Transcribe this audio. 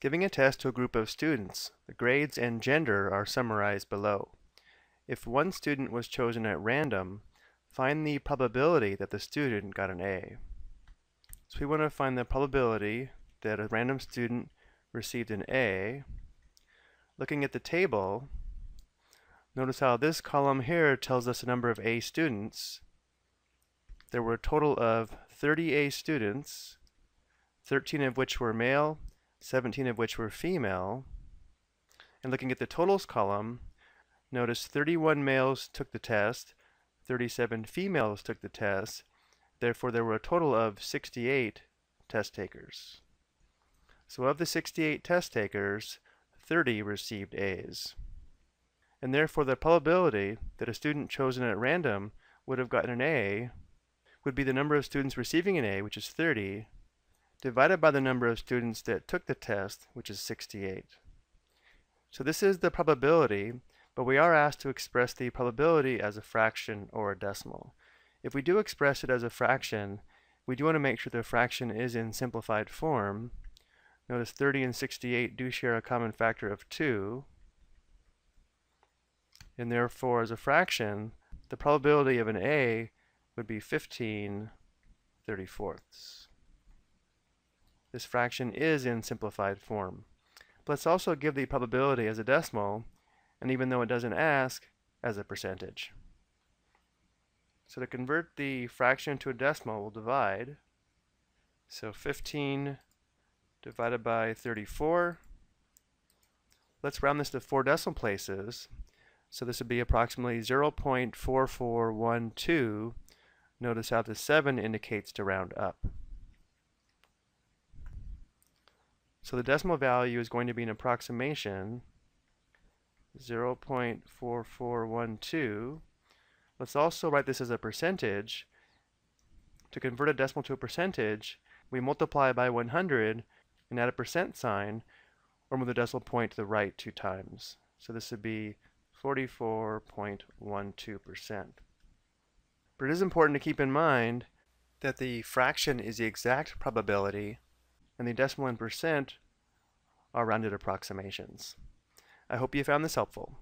Giving a test to a group of students, the grades and gender are summarized below. If one student was chosen at random, find the probability that the student got an A. So we want to find the probability that a random student received an A. Looking at the table, notice how this column here tells us the number of A students. There were a total of 30 A students, 13 of which were male, 17 of which were female. And looking at the totals column, notice 31 males took the test, 37 females took the test, therefore there were a total of 68 test takers. So of the 68 test takers, 30 received A's. And therefore the probability that a student chosen at random would have gotten an A would be the number of students receiving an A, which is 30, divided by the number of students that took the test, which is 68. So this is the probability, but we are asked to express the probability as a fraction or a decimal. If we do express it as a fraction, we do want to make sure the fraction is in simplified form. Notice 30 and 68 do share a common factor of 2, and therefore as a fraction, the probability of an A would be 15 34ths. This fraction is in simplified form. But let's also give the probability as a decimal, and even though it doesn't ask, as a percentage. So to convert the fraction to a decimal, we'll divide. So 15 divided by 34. Let's round this to four decimal places. So this would be approximately 0.4412. Notice how the 7 indicates to round up. So the decimal value is going to be an approximation 0.4412. Let's also write this as a percentage. To convert a decimal to a percentage, we multiply by 100 and add a percent sign, or move the decimal point to the right two times. So this would be 44.12%. But it is important to keep in mind that the fraction is the exact probability and the decimal and percent are rounded approximations. I hope you found this helpful.